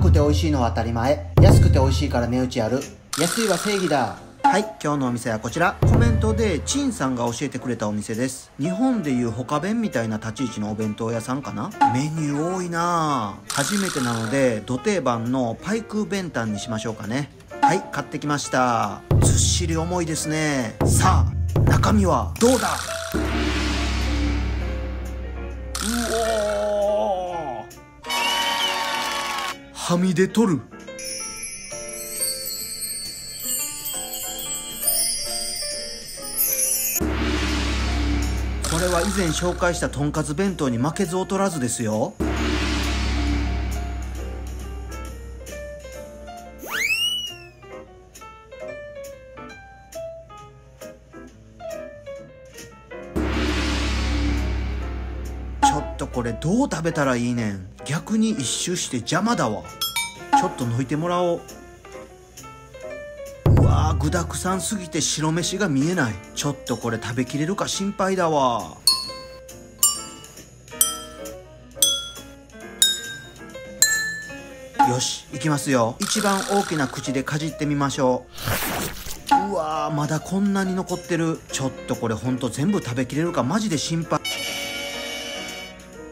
くて美味しいのは当たり前。安くて美味しいから値打ちある。安いは正義だ。はい今日のお店はこちら。コメントでチンさんが教えてくれたお店です。日本でいう他弁みたいな立ち位置のお弁当屋さんかな？メニュー多いな初めてなので土定番のパイク弁当にしましょうかね。はい買ってきました。ずっしり重いですね。さあ中身はどうだ？はみ出とる。これは以前紹介したとんかつ弁当に負けず劣らずですよ。とこれどう食べたらいいねん。逆に一周して邪魔だわ。ちょっと抜いてもらおう。うわー具だくさんすぎて白飯が見えない。ちょっとこれ食べきれるか心配だわ。よしいきますよ。一番大きな口でかじってみましょう。うわーまだこんなに残ってる。ちょっとこれほんと全部食べきれるかマジで心配。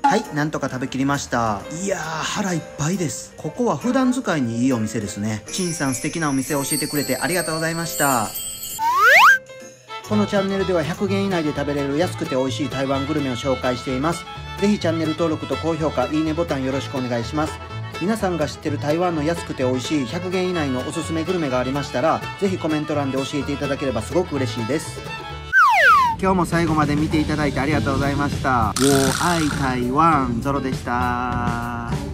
はい、なんとか食べきりました。いやー、腹いっぱいです。ここは普段使いにいいお店ですね。陳さん素敵なお店を教えてくれてありがとうございました。このチャンネルでは100元以内で食べれる安くて美味しい台湾グルメを紹介しています。ぜひチャンネル登録と高評価、いいねボタンよろしくお願いします。皆さんが知ってる台湾の安くて美味しい100元以内のおすすめグルメがありましたら、ぜひコメント欄で教えていただければすごく嬉しいです。今日も最後まで見ていただいてありがとうございました。我愛台湾ゾロでした。